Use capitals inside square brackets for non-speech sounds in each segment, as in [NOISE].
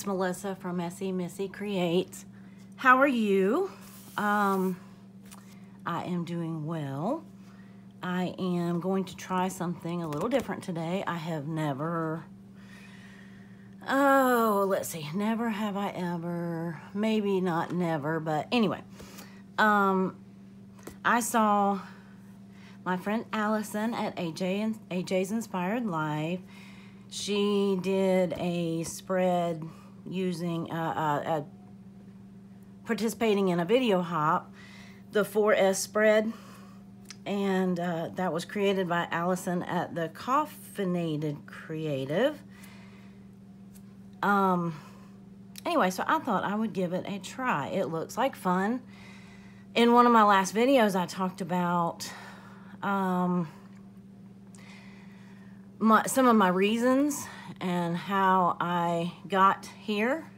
it's Melissa from Messy Missy Creates. How are you? Um, I am doing well. I am going to try something a little different today. I have never, oh, let's see, never have I ever, maybe not never, but anyway, um, I saw my friend Allison at AJ AJ's Inspired Life she did a spread using, uh, uh, participating in a video hop, the 4S spread, and uh, that was created by Allison at the Caffeinated Creative. Um, anyway, so I thought I would give it a try. It looks like fun. In one of my last videos, I talked about um, my, some of my reasons and how I got here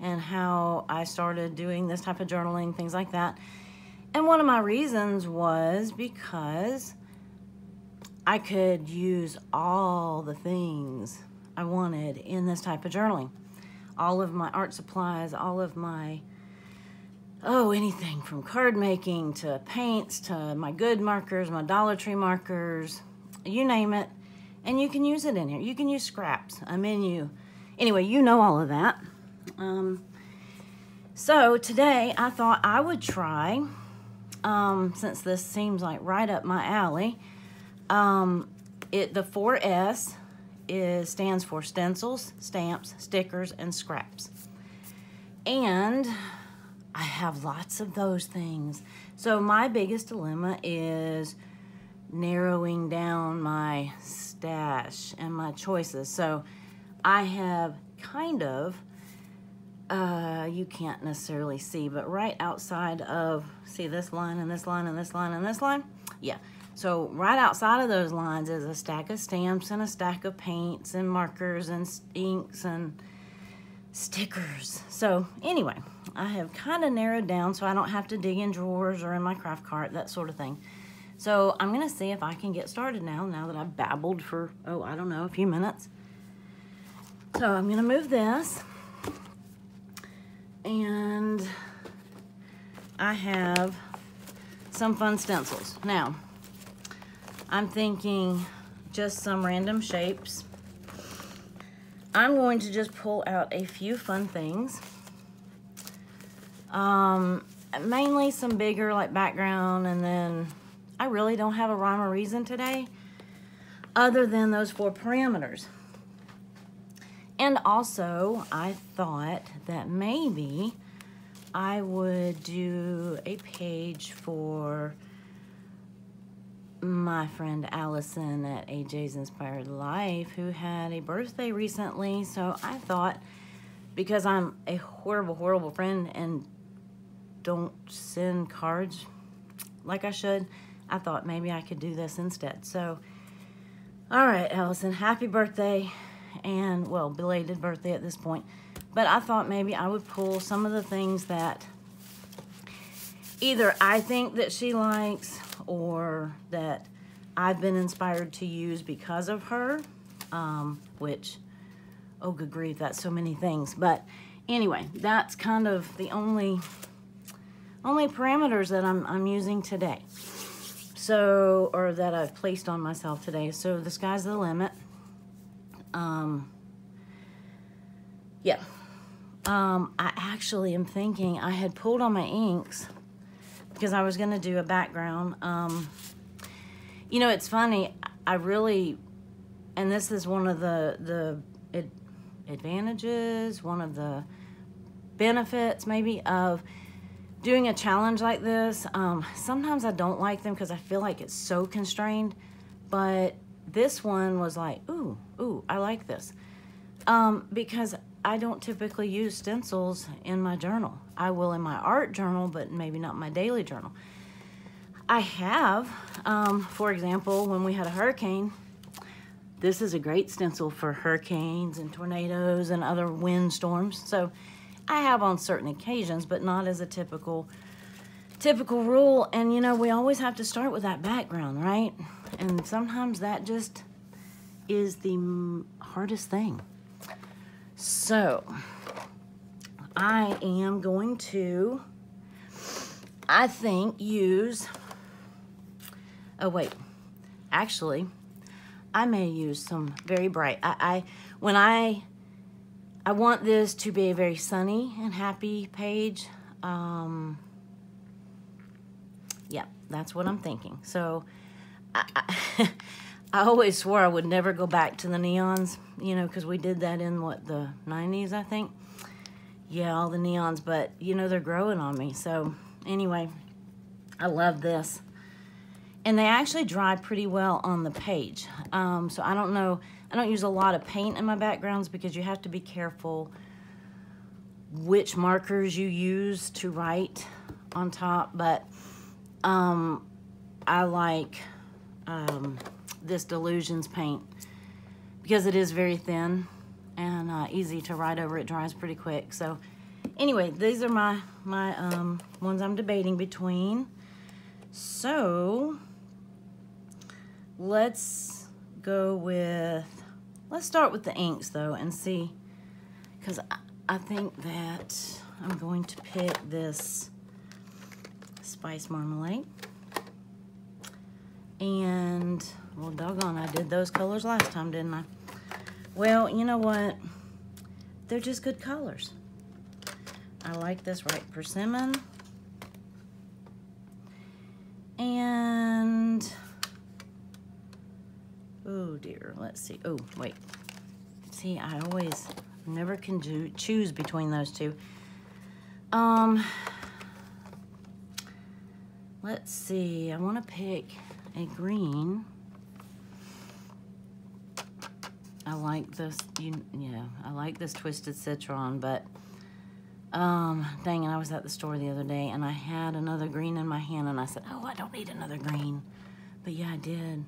and how I started doing this type of journaling, things like that. And one of my reasons was because I could use all the things I wanted in this type of journaling. All of my art supplies, all of my, oh, anything from card making to paints to my good markers, my Dollar Tree markers, you name it and you can use it in here. You can use scraps, a menu. Anyway, you know all of that. Um, so today I thought I would try, um, since this seems like right up my alley, um, it the 4S is stands for stencils, stamps, stickers, and scraps. And I have lots of those things. So my biggest dilemma is narrowing down my stash and my choices. So I have kind of, uh, you can't necessarily see, but right outside of, see this line and this line and this line and this line? Yeah. So right outside of those lines is a stack of stamps and a stack of paints and markers and inks and stickers. So anyway, I have kind of narrowed down so I don't have to dig in drawers or in my craft cart, that sort of thing. So I'm to see if I can get started now, now that I've babbled for, oh, I don't know, a few minutes. So I'm to move this. And I have some fun stencils. Now, I'm thinking just some random shapes. I'm going to just pull out a few fun things. Um, mainly some bigger like background and then I really don't have a rhyme or reason today other than those four parameters. And also, I thought that maybe I would do a page for my friend Allison at AJ's Inspired Life who had a birthday recently. So I thought, because I'm a horrible, horrible friend and don't send cards like I should, I thought maybe I could do this instead. So, all right, Allison, happy birthday. And, well, belated birthday at this point. But I thought maybe I would pull some of the things that either I think that she likes or that I've been inspired to use because of her, um, which, oh, good grief, that's so many things. But anyway, that's kind of the only only parameters that I'm, I'm using today. So, or that I've placed on myself today. So the sky's the limit. Um, yeah. Um, I actually am thinking I had pulled on my inks because I was going to do a background. Um, you know, it's funny. I really, and this is one of the, the ad advantages, one of the benefits maybe of doing a challenge like this, um, sometimes I don't like them because I feel like it's so constrained. But this one was like, ooh, ooh, I like this. Um, because I don't typically use stencils in my journal. I will in my art journal, but maybe not my daily journal. I have, um, for example, when we had a hurricane, this is a great stencil for hurricanes and tornadoes and other wind storms. So I have on certain occasions, but not as a typical typical rule. And you know, we always have to start with that background, right? And sometimes that just is the hardest thing. So, I am going to, I think, use, oh wait, actually, I may use some very bright. I, I when I I want this to be a very sunny and happy page. Um, yeah, that's what I'm thinking. So I, I, [LAUGHS] I always swore I would never go back to the neons, you know, because we did that in what the 90s, I think. Yeah, all the neons, but you know, they're growing on me. So anyway, I love this and they actually dry pretty well on the page. Um, so I don't know, I don't use a lot of paint in my backgrounds because you have to be careful which markers you use to write on top, but um, I like um, this Dylusions paint because it is very thin and uh, easy to write over. It dries pretty quick. So anyway, these are my, my um, ones I'm debating between. So let's go with, let's start with the inks though and see, because I, think that I'm going to pick this Spice Marmalade. And, well, doggone, I did those colors last time, didn't I? Well, you know what? They're just good colors. I like this ripe persimmon. And Dear, let's see. Oh, wait. See, I always never can do, choose between those two. Um, let's see. I want to pick a green. I like this, you, yeah, I like this Twisted Citron, but, um, dang it, I was at the store the other day and I had another green in my hand and I said, oh, I don't need another green. But yeah, I did.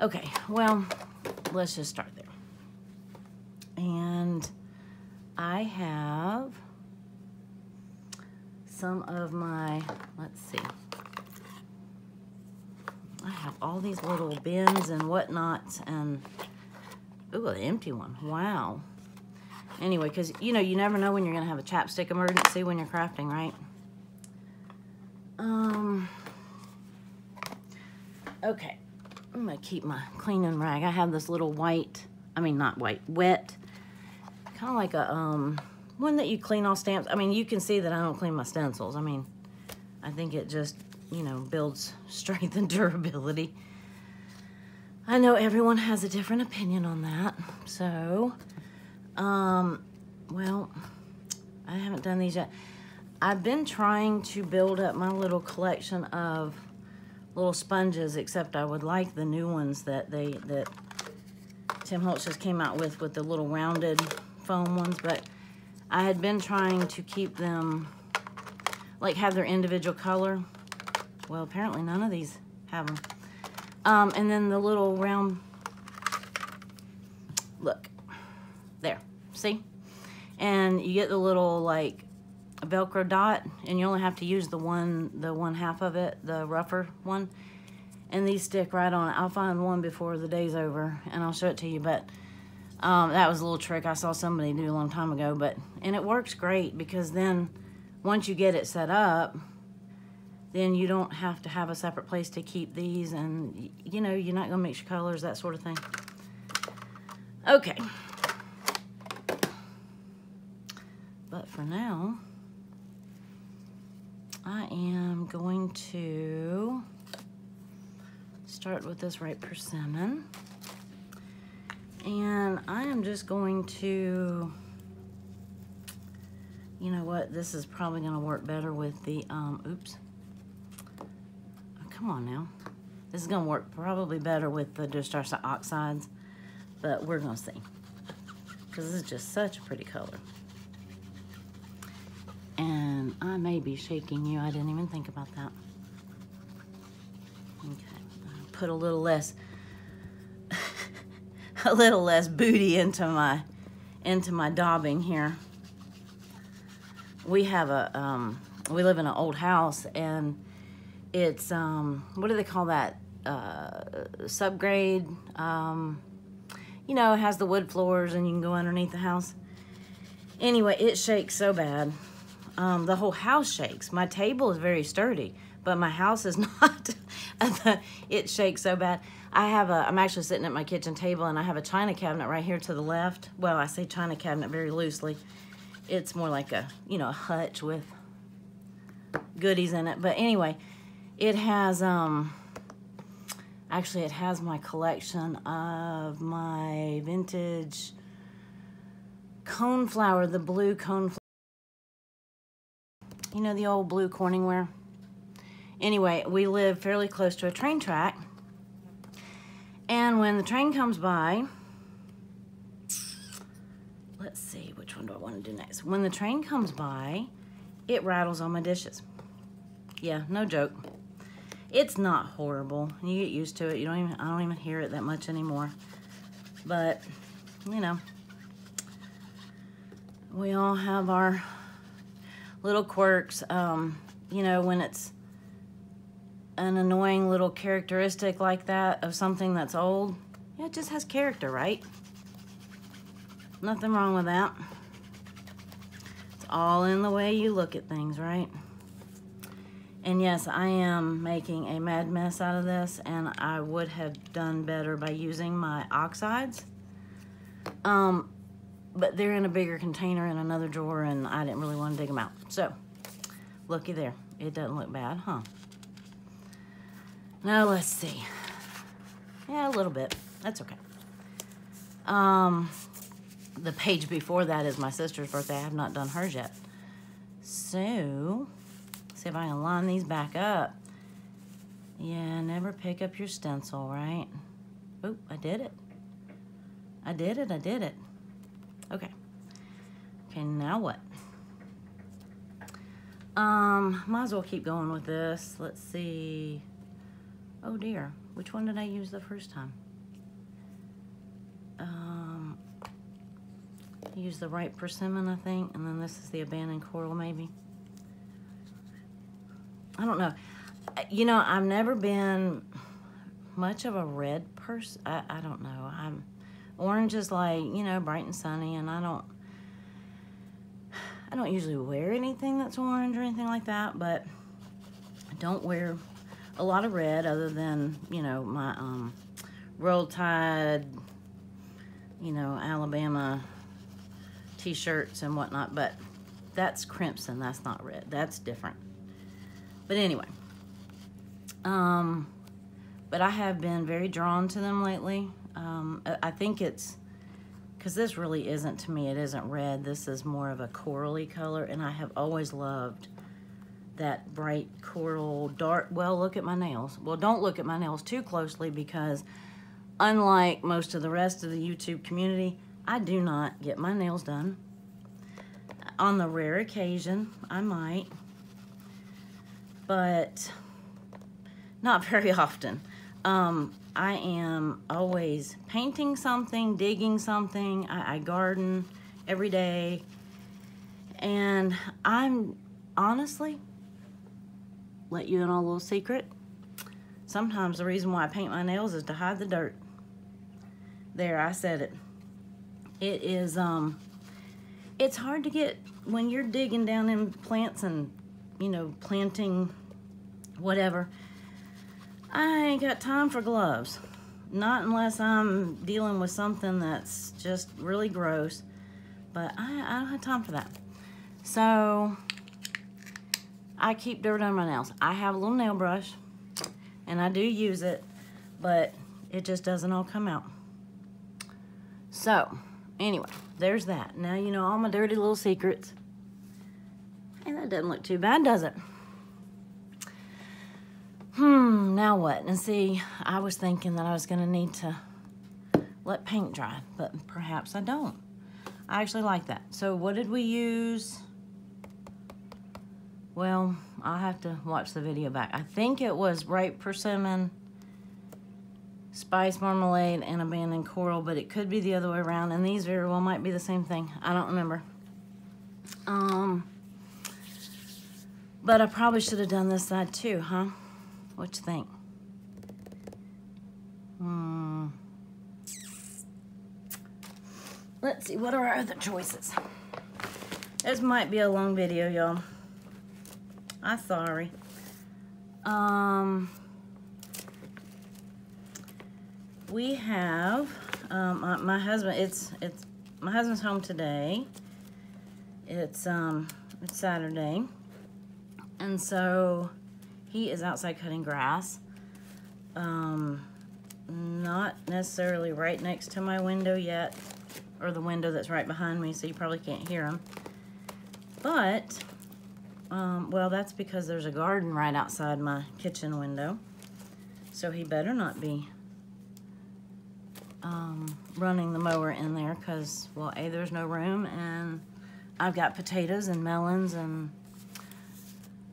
Okay, well, let's just start there. And I have some of my, let's see. I have all these little bins and whatnot and, ooh, an empty one. Wow. Anyway, because, you know, you never know when you're going to have a chapstick emergency when you're crafting, right? Um, okay. I'm gonna keep my cleaning rag. I have this little white, I mean not white, wet, kind of like a um, one that you clean all stamps. I mean, you can see that I don't clean my stencils. I mean, I think it just, you know, builds [LAUGHS] strength and durability. I know everyone has a different opinion on that. So, um, well, I haven't done these yet. I've been trying to build up my little collection of little sponges, except I would like the new ones that they that Tim Holtz just came out with with the little rounded foam ones, but I had been trying to keep them like have their individual color. Well, apparently none of these have them. Um, and then the little round, look, there, see? And you get the little like a Velcro dot and you only have to use the one, the one half of it, the rougher one. And these stick right on. I'll find one before the day's over and I'll show it to you. But um, that was a little trick I saw somebody do a long time ago. But And it works great because then once you get it set up, then you don't have to have a separate place to keep these and you know, you're not gonna mix your colors, that sort of thing. Okay. But for now, I am going to start with this ripe persimmon. And I am just going to, you know what, this is probably gonna work better with the, um, oops. Oh, come on now. This is gonna work probably better with the Distress Oxides, but we're gonna see. Because this is just such a pretty color. And I may be shaking you. I didn't even think about that. Okay, put a little less, [LAUGHS] a little less booty into my, into my daubing here. We have a, um, we live in an old house and it's, um, what do they call that? Uh, subgrade, um, you know, it has the wood floors and you can go underneath the house Anyway, it shakes so bad. Um, the whole house shakes. My table is very sturdy, but my house is [LAUGHS] not. [LAUGHS] it shakes so bad. I have a, I'm actually sitting at my kitchen table and I have a china cabinet right here to the left. Well, I say china cabinet very loosely. It's more like a, you know, a hutch with goodies in it. But anyway, it has, um, actually it has my collection of my vintage cornflower, the blue cornflower. You know, the old blue Corningware? Anyway, we live fairly close to a train track. And when the train comes by, let's see, which one do I want to do next? When the train comes by, it rattles on my dishes. Yeah, no joke. It's not horrible. You get used to it. You don't even I don't even hear it that much anymore. But, you know, we all have our little quirks. Um, you know, when it's an annoying little characteristic like that of something that's old, yeah, it just has character, right? Nothing wrong with that. It's all in the way you look at things, right? And yes, I am making a mad mess out of this, and I would have done better by using my oxides. Um, but they're in a bigger container in another drawer, and I didn't really want to dig them out. So, looky there. It doesn't look bad, huh? Now, let's see. Yeah, a little bit. That's okay. Um, the page before that is my sister's birthday. I have not done hers yet. So, see if I can line these back up. Yeah, never pick up your stencil, right? Oop, I did it. I did it, I did it. Okay. Okay, now what? Um, might as well keep going with this. Let's see. Oh dear, which one did I use the first time? Um, use the ripe persimmon, I think, and then this is the abandoned coral, maybe. I don't know. You know, I've never been much of a red person. I, I don't know. I'm orange is like you know bright and sunny, and I don't. I don't usually wear anything that's orange or anything like that, but I don't wear a lot of red other than you know my um, Roll Tide, you know Alabama t-shirts and whatnot, but that's crimson. That's not red. That's different. But anyway, um, but I have been very drawn to them lately. Um, I think it's because this really isn't to me. It isn't red. This is more of a corally color, and I have always loved that bright coral dark. Well, look at my nails. Well, don't look at my nails too closely because unlike most of the rest of the YouTube community, I do not get my nails done. On the rare occasion, I might but not very [LAUGHS] often. Um, I am always painting something, digging something. I, I garden every day. And I'm honestly, let you in on a little secret. Sometimes the reason why I paint my nails is to hide the dirt. There, I said it. It is, um, it's hard to get when you're digging down in plants and you know, planting whatever. I ain't got time for gloves. Not unless I'm dealing with something that's just really gross. But I, I don't have time for that. So, I keep dirt on my nails. I have a little nail brush, and I do use it, but it just doesn't all come out. So, anyway, there's that. Now you know all my dirty little secrets. And that doesn't look too bad, does it? Hmm, now what? And see, I was thinking that I was going to need to let paint dry, but perhaps I don't. I actually like that. So what did we use? Well, I'll have to watch the video back. I think it was bright persimmon, spice marmalade, and abandoned coral, but it could be the other way around, and these very well might be the same thing. I don't remember. Um, but I probably should have done this side too, huh? What you think? Hmm. Let's see, what are our other choices? This might be a long video, y'all. I'm sorry. Um, we have um, my, my husband. It's it's my husband's home today. It's um it's Saturday, and so he is outside cutting grass. Um, not necessarily right next to my window yet, or the window that's right behind me, so you probably can't hear him. But, um, well, that's because there's a garden right outside my kitchen window. So he better not be um, running the mower in there because, well, A, there's no room, and I've got potatoes and melons and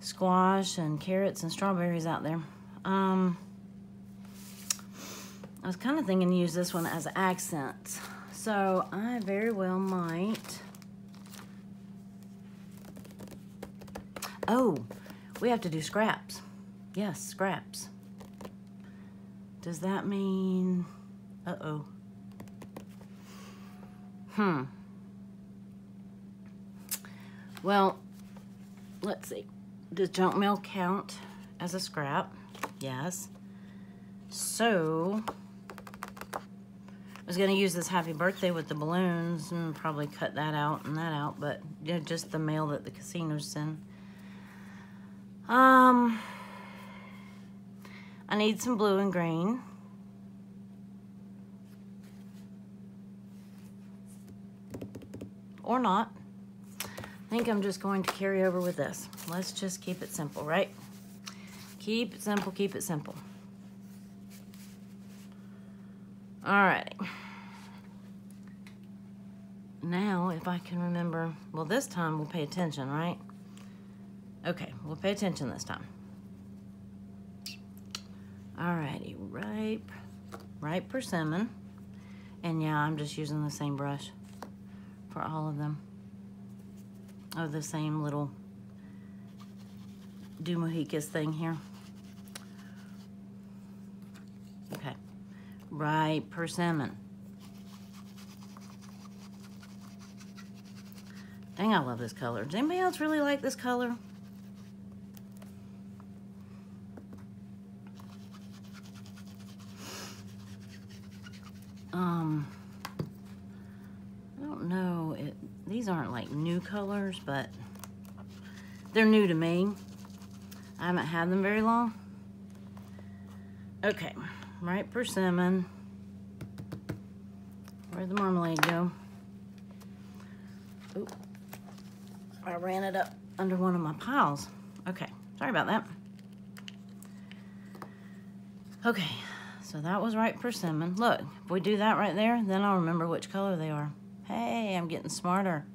squash and carrots and strawberries out there. Um, I was kind of thinking to use this one as accents. So I very well might. Oh, we have to do scraps. Yes, scraps. Does that mean... Uh-oh. Hmm. Well, let's see. Does junk mail count as a scrap? Yes. So, I was to use this happy birthday with the balloons and probably cut that out and that out, but yeah, just the mail that the casinos send. Um, I need some blue and green. Or not. I think I'm just going to carry over with this. Let's just keep it simple, right? Keep it simple, keep it simple. Alrighty. Now, if I can remember, well, this time we'll pay attention, right? Okay, we'll pay attention this time. Alrighty, ripe, ripe persimmon. And yeah, I'm just using the same brush for all of them of the same little Do thing here. Okay, ripe persimmon. Dang, I love this color. Does anybody else really like this color? Um, I don't know. It, these aren't like new colors, but they're new to me. I haven't had them very long. Okay, ripe persimmon. Where'd the marmalade go? Oop. I ran it up under one of my piles. Okay, sorry about that. Okay, so that was ripe persimmon. Look, if we do that right there, then I'll remember which color they are. Hey, I'm getting smarter.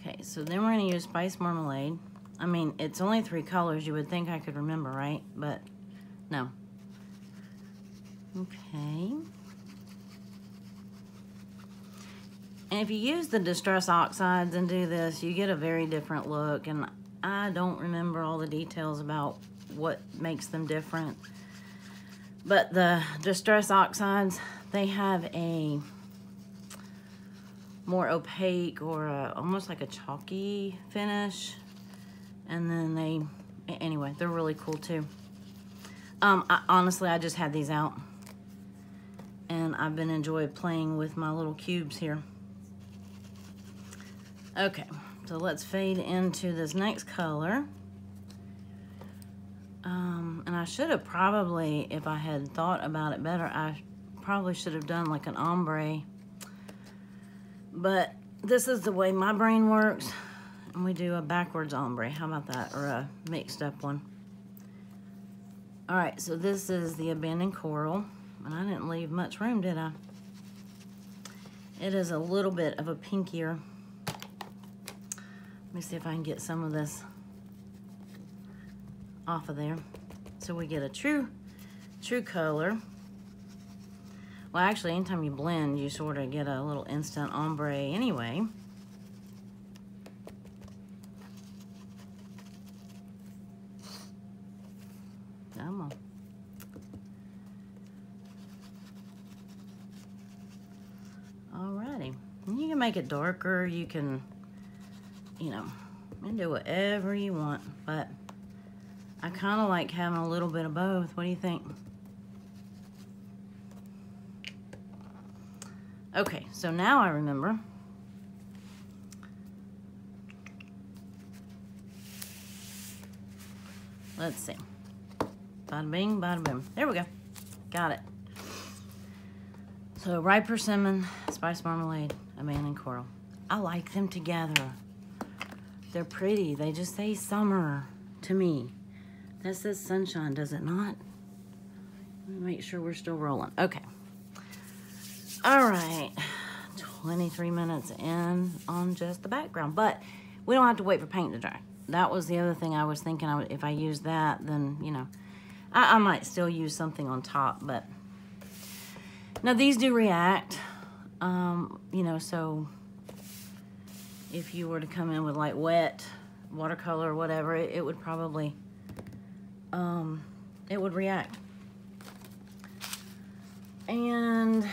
Okay, so then we're to use spice marmalade. I mean, it's only three colors. You would think I could remember, right? But no. Okay. And if you use the Distress Oxides and do this, you get a very different look. And I don't remember all the details about what makes them different. But the Distress Oxides, they have a more opaque or a, almost like a chalky finish. And then they, anyway, they're really cool too. Um, I, honestly, I just had these out. And I've been enjoying playing with my little cubes here. Okay, so let's fade into this next color. Um, and I should have probably, if I had thought about it better, I probably should have done like an ombre but this is the way my brain works. And we do a backwards ombre. How about that? Or a mixed up one. All right, so this is the abandoned coral. And I didn't leave much room, did I? It is a little bit of a pinkier. Let me see if I can get some of this off of there. So we get a true, true color. Well, actually, anytime you blend, you sort of get a little instant ombre anyway. Come on. Alrighty. You can make it darker. You can you know, can do whatever you want, but I kind of like having a little bit of both. What do you think? Okay, so now I remember. Let's see. Bada bing, bada boom. There we go. Got it. So, ripe persimmon, spice marmalade, abandoned coral. I like them together. They're pretty. They just say summer to me. That says sunshine, does it not? Make sure we're still rolling. Okay. All right. 23 minutes in on just the background. But we don't have to wait for paint to dry. That was the other thing I was thinking. I would, if I use that, then, you know, I, I might still use something on top. But now these do react. Um, you know, so if you were to come in with like wet watercolor or whatever, it, it would probably, um, it would react. And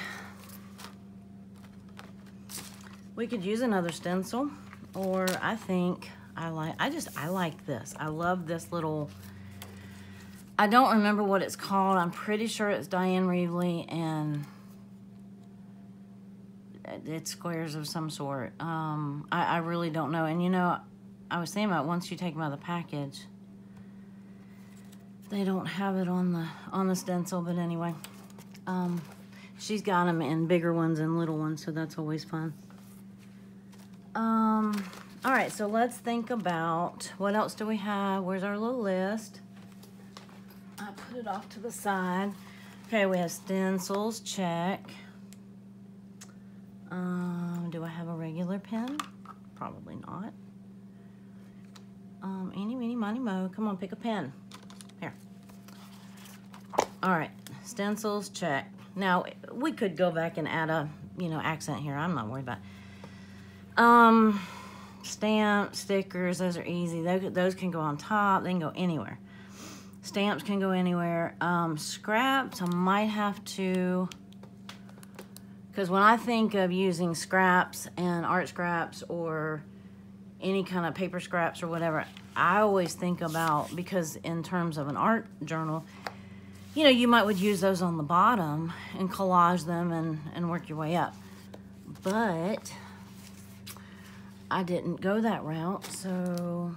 we could use another stencil or I think I like, I just, I like this. I love this little, I don't remember what it's called. I'm pretty sure it's Dyan Reaveley and it's squares of some sort. Um, I, I really don't know. And you know, I was thinking about once you take them out of the package, they don't have it on the on the stencil. But anyway, um, she's got them in bigger ones and little ones, so that's always fun. Um, all right, so let's think about what else do we have? Where's our little list? I put it off to the side. Okay, we have stencils, check. Um, do I have a regular pen? Probably not. Um, eeny, meeny, miny, mo. Come on, pick a pen. Here. All right, stencils, check. Now, we could go back and add a, you know, accent here. I'm not worried about it. Um, stamps, stickers, those are easy. Those, those can go on top. They can go anywhere. Stamps can go anywhere. Um, scraps, I might have to because when I think of using scraps and art scraps or any kind of paper scraps or whatever, I always think about, because in terms of an art journal, you know, you might would use those on the bottom and collage them and, and work your way up. But I didn't go that route, so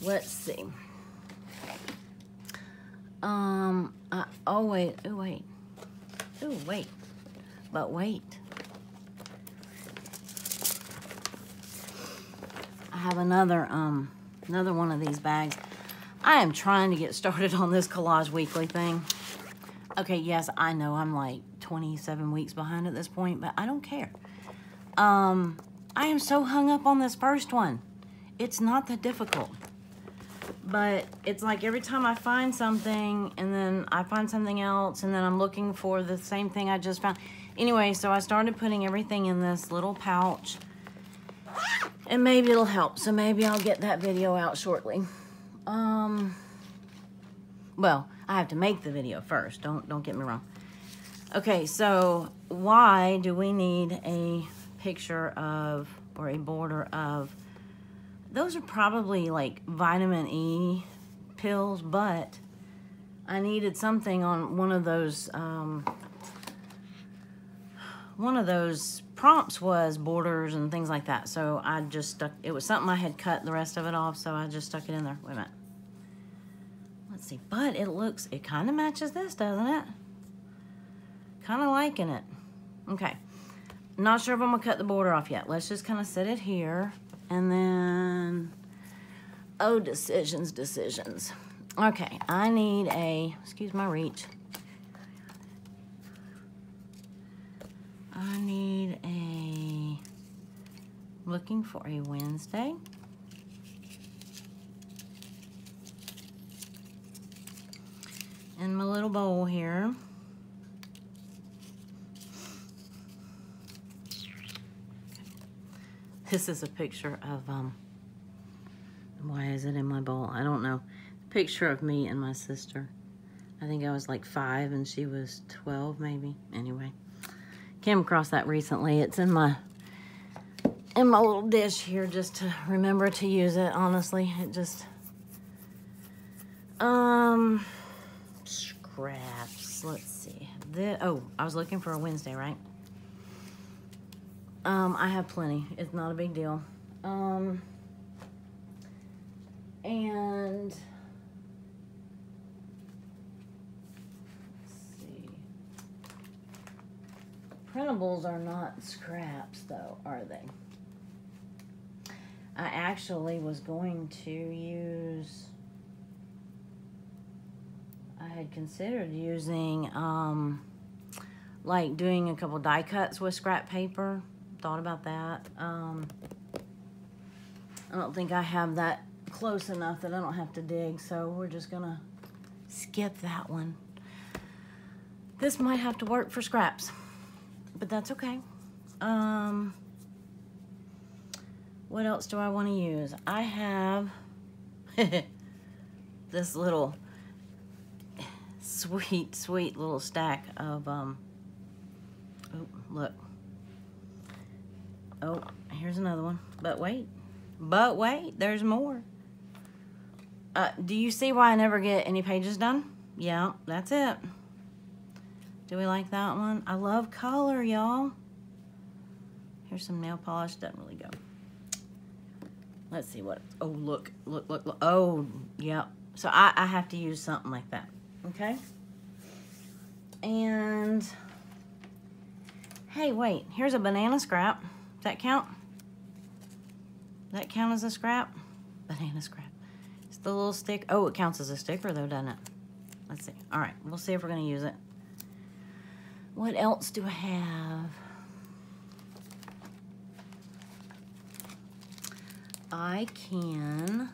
let's see. Um, I, oh wait, oh wait, oh wait. But wait. I have another um another one of these bags. I am trying to get started on this collage weekly thing. Okay, yes, I know I'm like 27 weeks behind at this point, but I don't care. Um, I am so hung up on this first one. It's not that difficult. But it's like every time I find something and then I find something else and then I'm looking for the same thing I just found. Anyway, so I started putting everything in this little pouch. And maybe it'll help. So maybe I'll get that video out shortly. Um, well, I have to make the video first. Don't, don't get me wrong. Okay, so why do we need a picture of, or a border of, those are probably like vitamin E pills, but I needed something on one of those um, one of those prompts was borders and things like that. So I just stuck, it was something I had cut the rest of it off, so I just stuck it in there. Wait a minute. Let's see, but it looks, it kind of matches this, doesn't it? Kind of liking it. Okay. Not sure if I'm gonna cut the border off yet. Let's just kind of set it here. And then, oh, decisions, decisions. Okay, I need a, excuse my reach. I need a, looking for a Wednesday. In my little bowl here. This is a picture of, um, why is it in my bowl? I don't know. Picture of me and my sister. I think I was like five and she was 12 maybe. Anyway came across that recently. It's in my in my little dish here just to remember to use it, honestly. It just, um, scraps, let's see. The, oh, I was looking for a Wednesday, right? Um, I have plenty. It's not a big deal. Um, and. Printables are not scraps, though, are they? I actually was going to use. I had considered using, um, like doing a couple die cuts with scrap paper. Thought about that. Um, I don't think I have that close enough that I don't have to dig, so we're just gonna skip that one. This might have to work for scraps, but that's okay. Um, what else do I want to use? I have [LAUGHS] this little sweet, sweet little stack of, um, oh, look. Oh, here's another one. But wait, but wait, there's more. Uh, do you see why I never get any pages done? Yeah, that's it. Do we like that one? I love color, y'all. Here's some nail polish. Doesn't really go. Let's see what. Oh, look, look, look, look. Oh, yeah. So I, I have to use something like that. Okay. And hey, wait. Here's a banana scrap. That count? That count as a scrap? Banana scrap. It's the little stick. Oh, it counts as a sticker though, doesn't it? Let's see. All right, we'll see if we're gonna use it. What else do I have? I can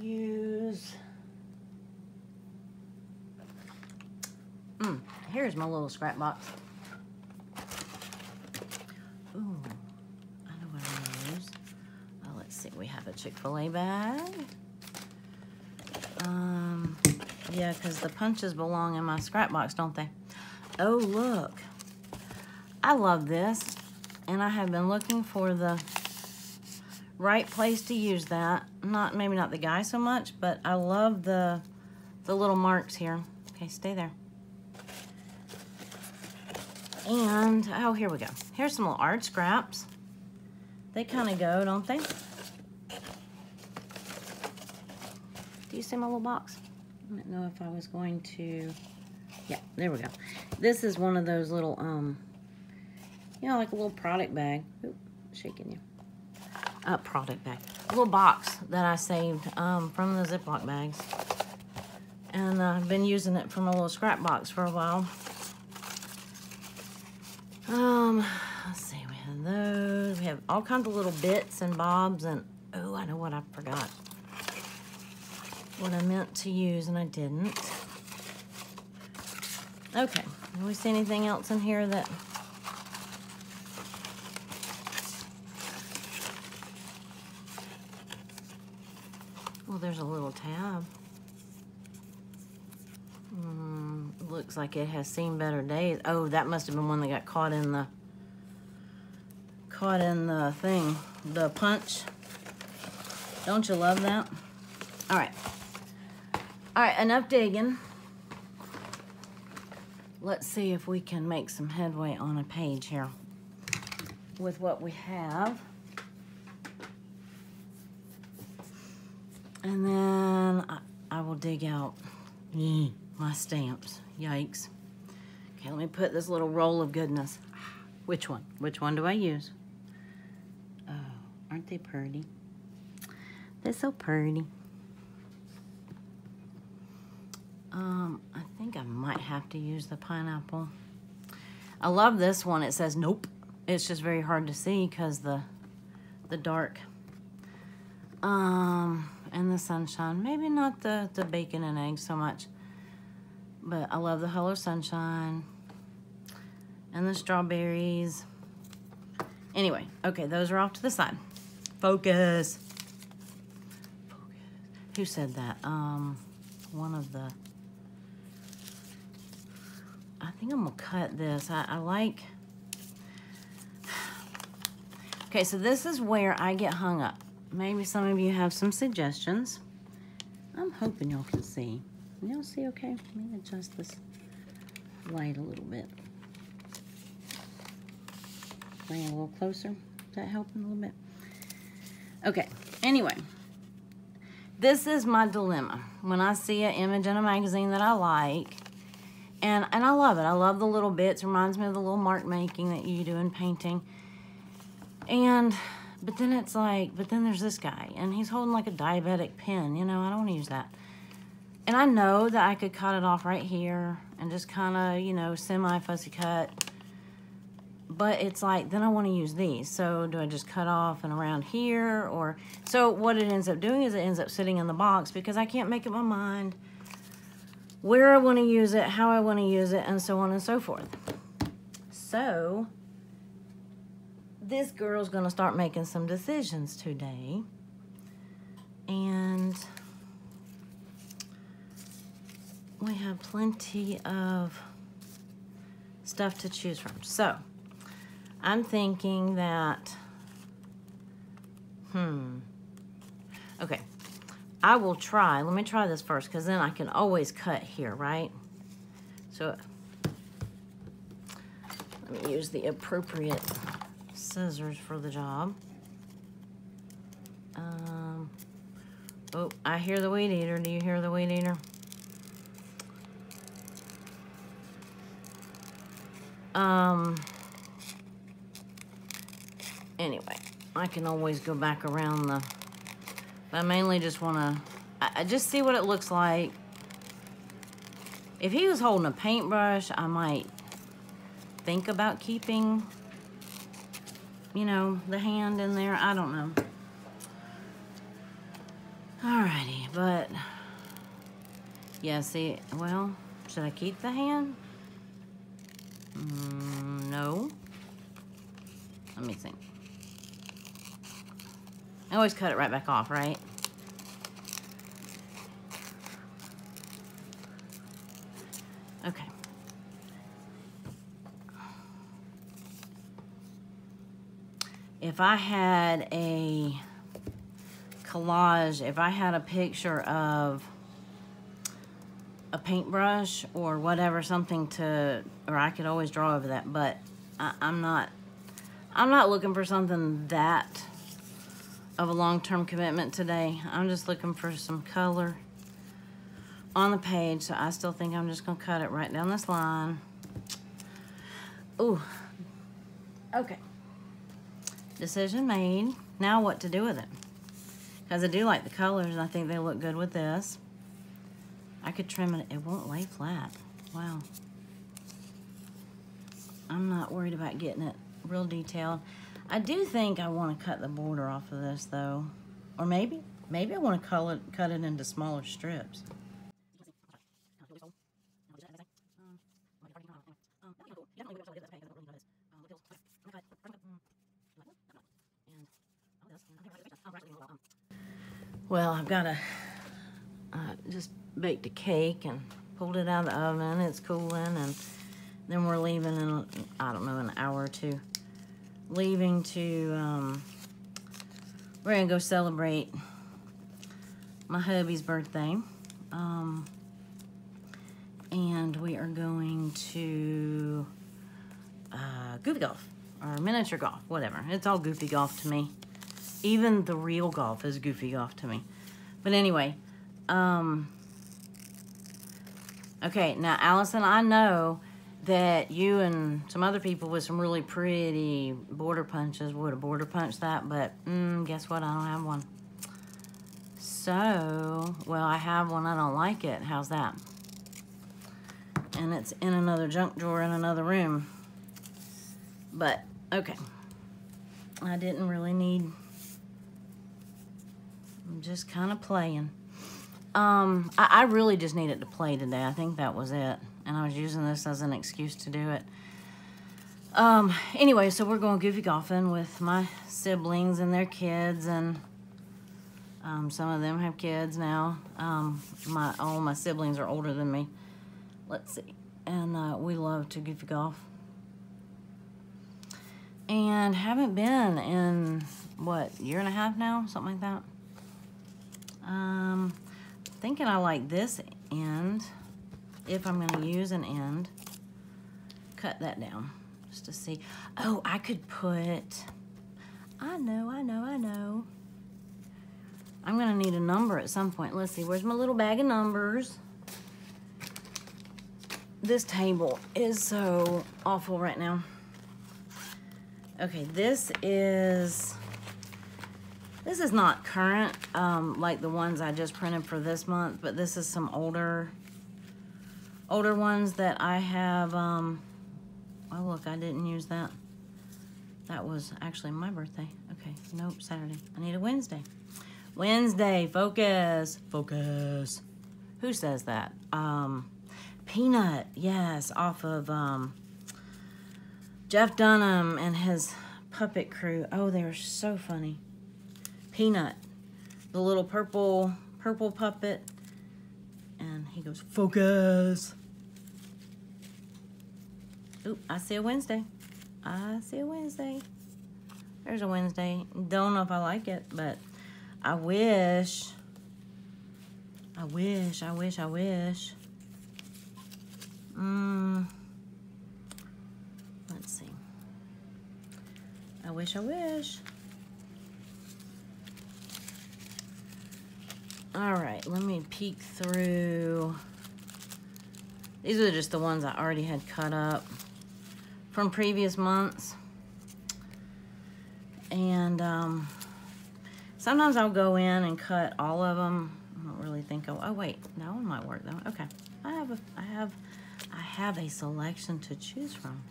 use, mm, here's my little scrap box. Ooh, I know what gonna use. Oh, let's see, we have a Chick-fil-A bag. Um, yeah, because the punches belong in my scrap box, don't they? Oh, look. I love this and I have been looking for the right place to use that. Not maybe not the guy so much, but I love the the little marks here. Okay, stay there. And oh, here we go. Here's some little art scraps. They kind of go, don't they? Do you see my little box? I don't know if I was going to. Yeah, there we go. This is one of those little um you know, like a little product bag. Oop, shaking you. A product bag. A little box that I saved um, from the Ziploc bags. And uh, I've been using it from a little scrap box for a while. Um, let's see, we have those. We have all kinds of little bits and bobs and, oh, I know what I forgot. What I meant to use and I didn't. Okay, do we see anything else in here that Well, there's a little tab. Mm, looks like it has seen better days. Oh, that must have been one that got caught in the caught in the thing, the punch. Don't you love that? All right. All right, enough digging. Let's see if we can make some headway on a page here with what we have. And then I, I will dig out mm. My stamps. Yikes. Okay, let me put this little roll of goodness. Which one? Which one do I use? Oh, aren't they pretty? They're so pretty. Um, I think I might have to use the pineapple. I love this one. It says nope. It's just very hard to see because the the dark. Um, and the sunshine. Maybe not the, the bacon and eggs so much. But I love the Hello Sunshine. And the strawberries. Anyway, okay, those are off to the side. Focus. Focus. Who said that? Um, one of the... I think I'm going to cut this. I, I like... Okay, so this is where I get hung up. Maybe some of you have some suggestions. I'm hoping y'all can see. Y'all see okay? Let me adjust this light a little bit. Bring it a little closer. Is that helping a little bit? Okay, anyway. This is my dilemma. When I see an image in a magazine that I like, and, and I love it. I love the little bits. It reminds me of the little mark making that you do in painting. And, but then it's like, but then there's this guy, and he's holding like a diabetic pen. You know, I don't want to use that. And I know that I could cut it off right here and just kind of, you know, semi-fussy cut. But it's like, then I want to use these. So do I just cut off and around here? Or, so what it ends up doing is it ends up sitting in the box because I can't make up my mind where I want to use it, how I want to use it, and so on and so forth. So, this girl's going to start making some decisions today. And we have plenty of stuff to choose from. So, I'm thinking that, hmm, okay, I will try. Let me try this first because then I can always cut here, right? So let me use the appropriate scissors for the job. Um, oh, I hear the weed eater. Do you hear the weed eater? Um, anyway, I can always go back around the I mainly just want to, I, I just see what it looks like. If he was holding a paintbrush, I might think about keeping, you know, the hand in there. I don't know. Alrighty, but, yeah, see, well, should I keep the hand? Mm, no. Let me think. I always cut it right back off, right? Okay. If I had a collage, if I had a picture of a paintbrush or whatever, something to, or I could always draw over that, but I, I'm not, I'm not looking for something that of a long-term commitment today. I'm just looking for some color on the page, so I still think I'm just gonna cut it right down this line. Ooh, okay. Decision made. Now what to do with it? Because I do like the colors, and I think they look good with this. I could trim it, it won't lay flat. Wow. I'm not worried about getting it real detailed. I do think I want to cut the border off of this though. Or maybe, maybe I want to cut it, cut it into smaller strips. Well, I've got to uh, just baked a cake and pulled it out of the oven. It's cooling and then we're leaving in, I don't know, an hour or two leaving to, um, we're to go celebrate my hubby's birthday. Um, and we are going to uh, goofy golf or miniature golf, whatever. It's all goofy golf to me. Even the real golf is goofy golf to me. But anyway, um, okay, now Allison, I know that you and some other people with some really pretty border punches would have border punched that, but mm, guess what? I don't have one. So, well, I have one. I don't like it. How's that? And it's in another junk drawer in another room. But, okay. I didn't really need... I'm just kind of playing. Um, I, I really just needed to play today. I think that was it and I was using this as an excuse to do it. Um, anyway, so we're going goofy golfing with my siblings and their kids, and um, some of them have kids now. Um, my all my siblings are older than me. Let's see, and uh, we love to goofy golf. and haven't been in what year and a half now something like that um thinking I like this end if I'm going to use an end cut that down just to see. Oh I could put I know I know I know. I'm going to need a number at some point. Let's see where's my little bag of numbers? This table is so awful right now. Okay, this is, this is not current, um, like the ones I just printed for this month, but this is some older, older ones that I have, um, oh look, I didn't use that. That was actually my birthday. Okay, nope, Saturday. I need a Wednesday. Wednesday, focus, focus. Who says that? Um, Peanut, yes, off of, um, Jeff Dunham and his puppet crew. Oh, they were so funny. Peanut, the little purple purple puppet. And he goes, focus. Oop, I see a Wednesday. I see a Wednesday. There's a Wednesday. Don't know if I like it, but I wish. I wish, I wish, I wish. Mmm. Let's see. I wish, I wish. All right, let me peek through. These are just the ones I already had cut up from previous months. And um, sometimes I'll go in and cut all of them. I don't really think, I'll, oh wait, that one might work though. Okay, I have a, I have, I have a selection to choose from.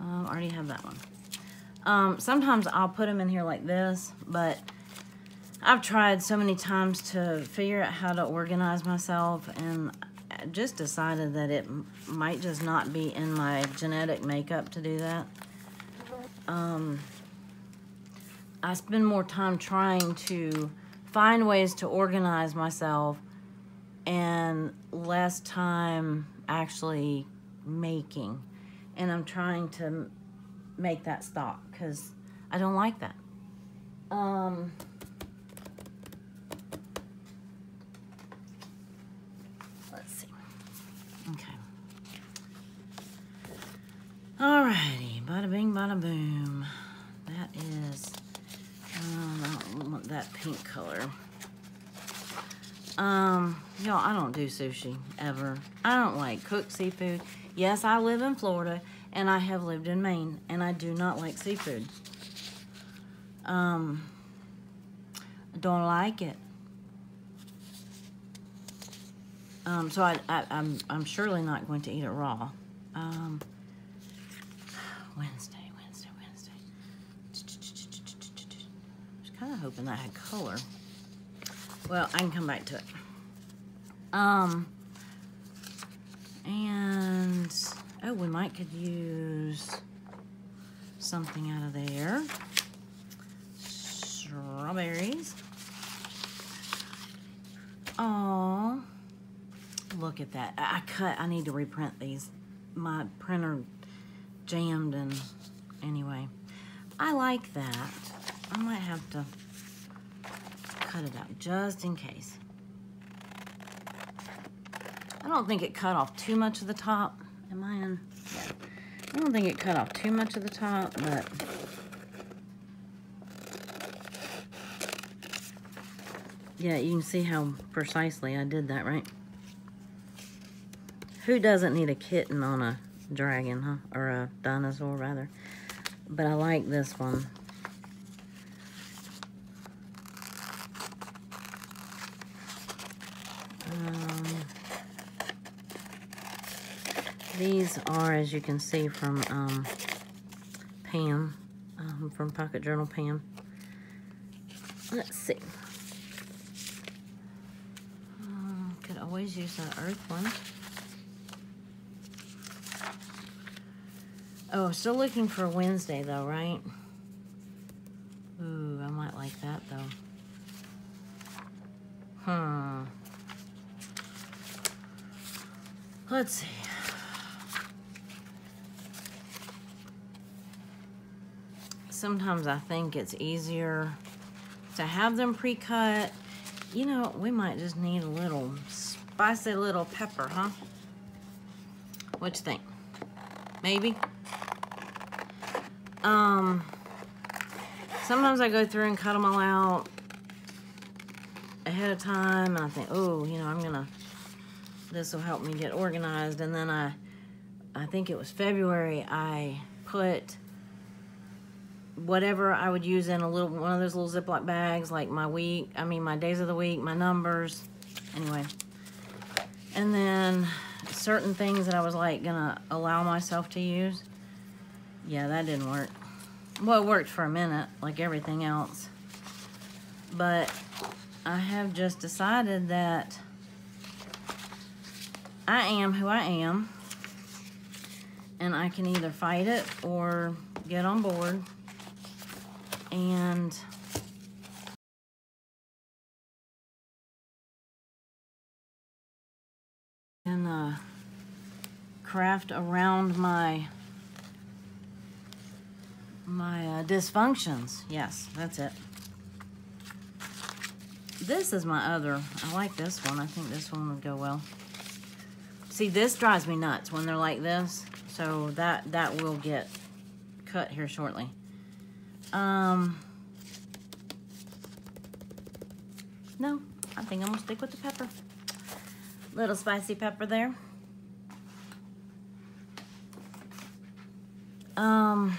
Um, I already have that one. Um, sometimes I'll put them in here like this, but I've tried so many times to figure out how to organize myself and just decided that it might just not be in my genetic makeup to do that. Um, I spend more time trying to find ways to organize myself and less time actually making. And I'm trying to make that stop because I don't like that. Um, let's see. Okay. Alrighty, bada bing, bada boom. That is, um, I don't want that pink color. Um, y'all, I don't do sushi, ever. I don't like cooked seafood. Yes, I live in Florida, and I have lived in Maine, and I do not like seafood. Um, don't like it. Um, so I, I, I'm, I'm surely not going to eat it raw. Um, Wednesday, Wednesday, Wednesday. I was kind of hoping that had color. Well, I can come back to it. Um, and Oh, we might could use something out of there. Strawberries. Oh, look at that. I cut, I need to reprint these. My printer jammed and anyway. I like that. I might have to cut it out just in case. I don't think it cut off too much of the top. Am I in? I don't think it cut off too much of the top, but... Yeah, you can see how precisely I did that, right? Who doesn't need a kitten on a dragon, huh? Or a dinosaur, rather. But I like this one. These are, as you can see from um, Pam, um, from Pocket Journal Pam. Let's see. Um, could always use that earth one. Oh, still looking for Wednesday though, right? Ooh, I might like that though. Hmm. Let's see. sometimes I think it's easier to have them pre-cut. You know, we might just need a little spicy little pepper, huh? What you think? Maybe? Um, sometimes I go through and cut them all out ahead of time and I think, oh, you know, I'm gonna, this will help me get organized. And then I, I think it was February, I put whatever I would use in a little, one of those little Ziploc bags, like my week, I mean, my days of the week, my numbers, anyway. And then certain things that I was like gonna allow myself to use. Yeah, that didn't work. Well, it worked for a minute, like everything else. But I have just decided that I am who I am. And I can either fight it or get on board. And and uh, craft around my my uh, dysfunctions. Yes, that's it. This is my other. I like this one. I think this one would go well. See, this drives me nuts when they're like this. So that that will get cut here shortly. Um. No, I think I'm gonna stick with the pepper. Little spicy pepper there. Um.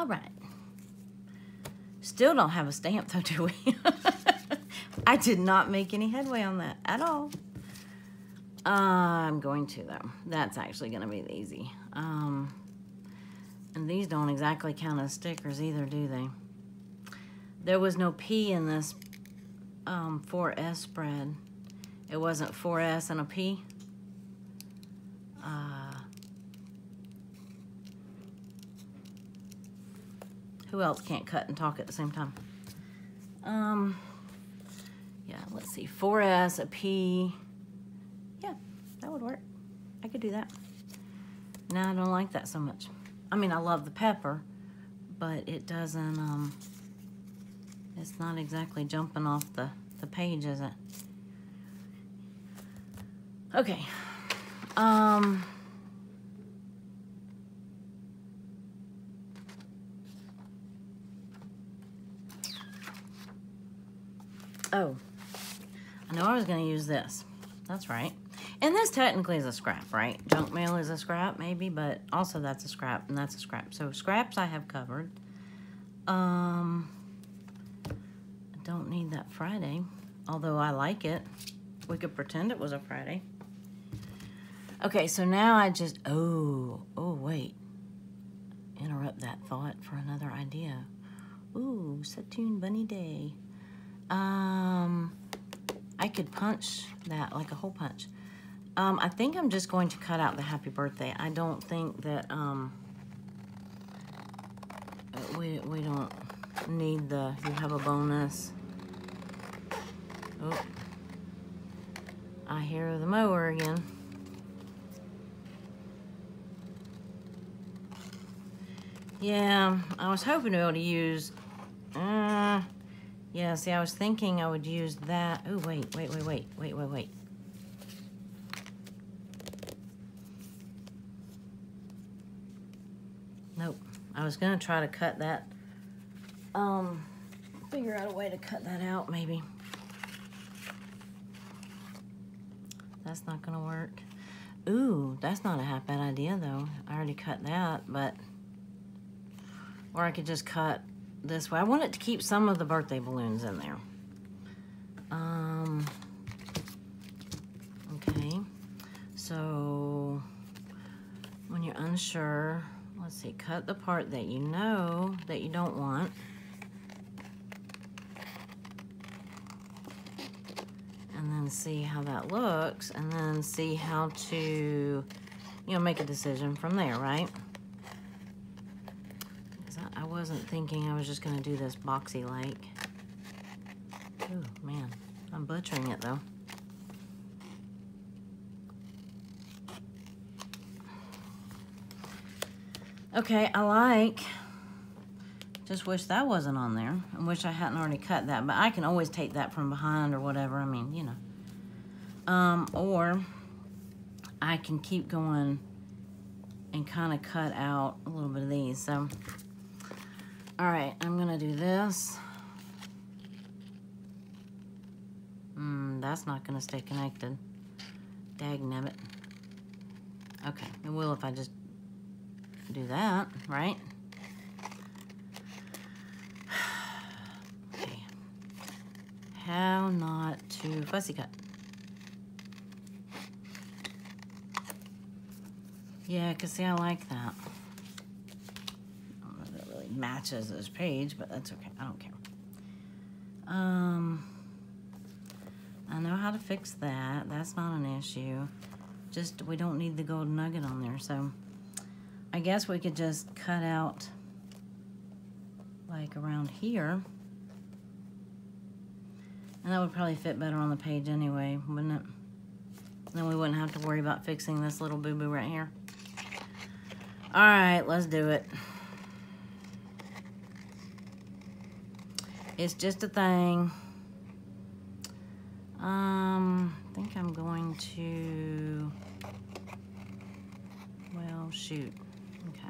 All right. Still don't have a stamp though, do we? [LAUGHS] I did not make any headway on that at all. Uh, I'm going to though. That's actually going to be easy. Um, and these don't exactly count as stickers either, do they? There was no P in this um, 4S spread. It wasn't 4S and a P. who else can't cut and talk at the same time? Um, yeah, let's see. 4S, a P. Yeah, that would work. I could do that. No, I don't like that so much. I mean, I love the pepper, but it doesn't, um, it's not exactly jumping off the, the page, is it? Okay. Um... Oh, I know I was going to use this. That's right. And this technically is a scrap, right? Junk mail is a scrap, maybe, but also that's a scrap, and that's a scrap. So scraps I have covered. Um, I don't need that Friday, although I like it. We could pretend it was a Friday. Okay, so now I just, oh, oh, wait. Interrupt that thought for another idea. Ooh, Satoon Bunny Day. Um, I could punch that like a hole punch. Um, I think I'm just going to cut out the happy birthday. I don't think that, um, we, we don't need the, you have a bonus. Oh, I hear the mower again. Yeah, I was hoping to be able to use, uh, yeah, see, I was thinking I would use that. Oh, wait, wait, wait, wait, wait, wait, wait. Nope. I was going to try to cut that. Um, figure out a way to cut that out, maybe. That's not going to work. Ooh, that's not a half bad idea, though. I already cut that, but... Or I could just cut this way. I want it to keep some of the birthday balloons in there. Um, okay, so when you're unsure, let's see, cut the part that you know that you don't want. And then see how that looks, and then see how to, you know, make a decision from there, right? Wasn't thinking I was just to do this boxy like. Oh, man. I'm butchering it, though. Okay, I like. Just wish that wasn't on there. I wish I hadn't already cut that, but I can always take that from behind or whatever. I mean, you know. Um, or I can keep going and kind of cut out a little bit of these. So, all right, I'm gonna do this. Hmm, that's not gonna stay connected. Dag nabbit. Okay, it will if I just do that, right? [SIGHS] Okay. How not to fussy cut. Yeah, because see, I like that. I don't know if matches this page, but that's okay. I don't care. Um, I know how to fix that. That's not an issue. Just, we don't need the gold nugget on there, so I guess we could just cut out like around here. And that would probably fit better on the page anyway, wouldn't it? Then we wouldn't have to worry about fixing this little boo-boo right here. All right, let's do it. It's just a thing. Um, I think I'm going to, well, shoot. Okay.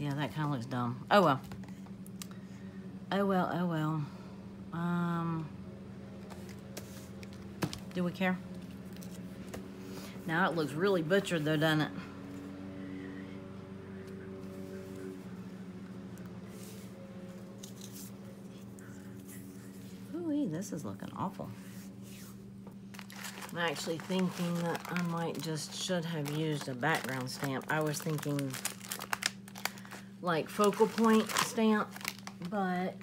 Yeah, that kind of looks dumb. Oh, well. Oh, well, oh, well. Um, do we care? Now it looks really butchered though, doesn't it? Ooh, this is looking awful. I'm actually thinking that I might just should have used a background stamp. I was thinking like focal point stamp, but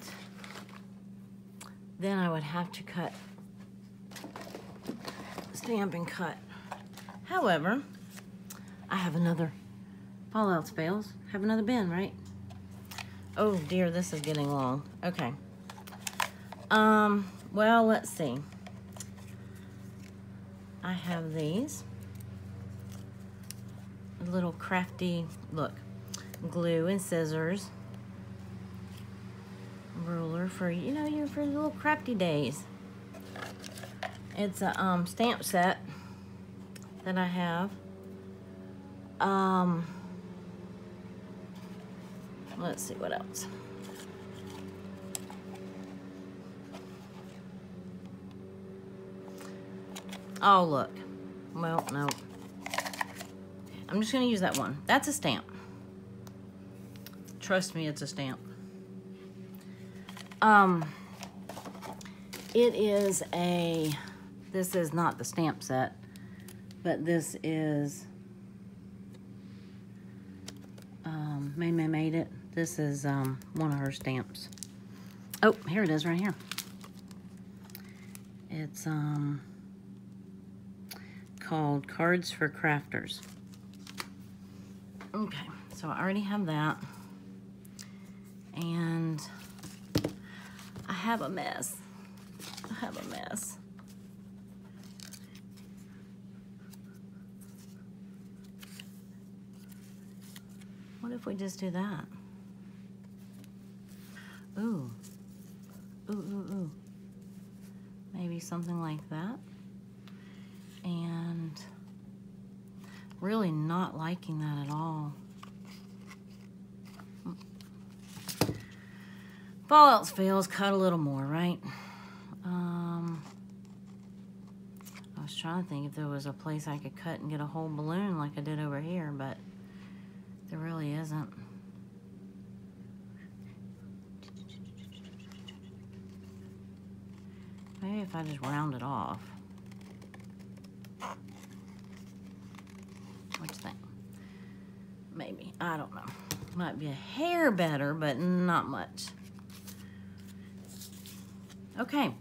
then I would have to cut, stamp and cut. However, I have another, all else fails, have another bin, right? Oh dear, this is getting long. Okay. Um, well, let's see. I have these. Little crafty, look, glue and scissors. Ruler for, you know, your for little crafty days. It's a um, stamp set that I have. Um, let's see what else. Oh, look. Well, no. I'm just going to use that one. That's a stamp. Trust me, it's a stamp. Um, it is a, this is not the stamp set, but this is, um, May May made it. This is um, one of her stamps. Oh, here it is right here. It's, um, called Cards for Crafters. Okay, so I already have that. And I have a mess. I have a mess. What if we just do that? Ooh. Ooh, ooh, ooh. Maybe something like that and really not liking that at all. If all else fails, cut a little more, right? Um, I was trying to think if there was a place I could cut and get a whole balloon like I did over here, but there really isn't. Maybe if I just round it off. What you think? Maybe. I don't know. Might be a hair better, but not much. Okay.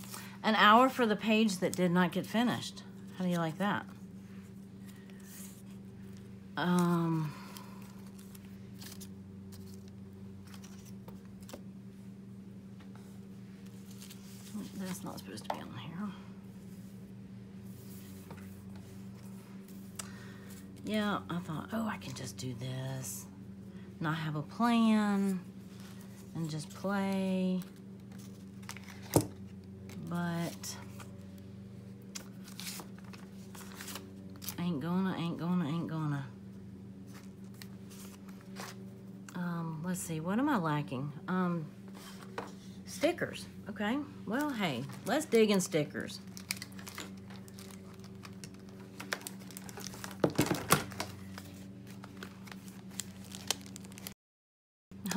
An hour for the page that did not get finished. How do you like that? Um... That's not supposed to be on here. Yeah, I thought, oh, I can just do this, not have a plan, and just play. But ain't gonna, ain't gonna, ain't gonna. Um, let's see, what am I lacking? Um, stickers, okay. Well, hey, let's dig in stickers.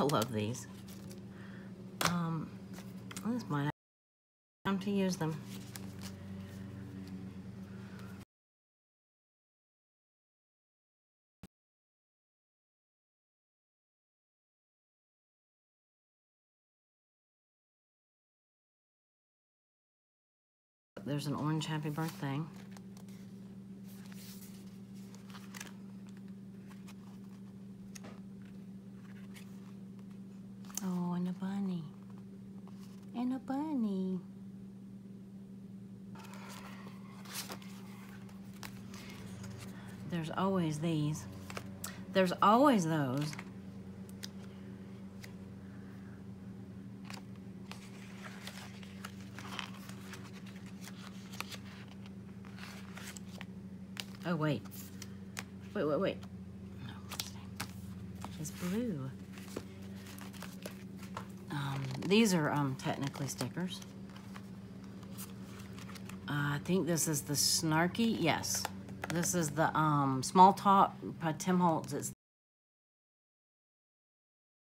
I love these. Um, this might time to use them. There's an orange happy birthday. Oh, and a bunny. And a bunny. There's always these. There's always those. Oh, wait. Wait, wait, wait. No, it's blue. Um, these are um, technically stickers. Uh, I think this is the Snarky. Yes. This is the um, Small Talk by Tim Holtz. It's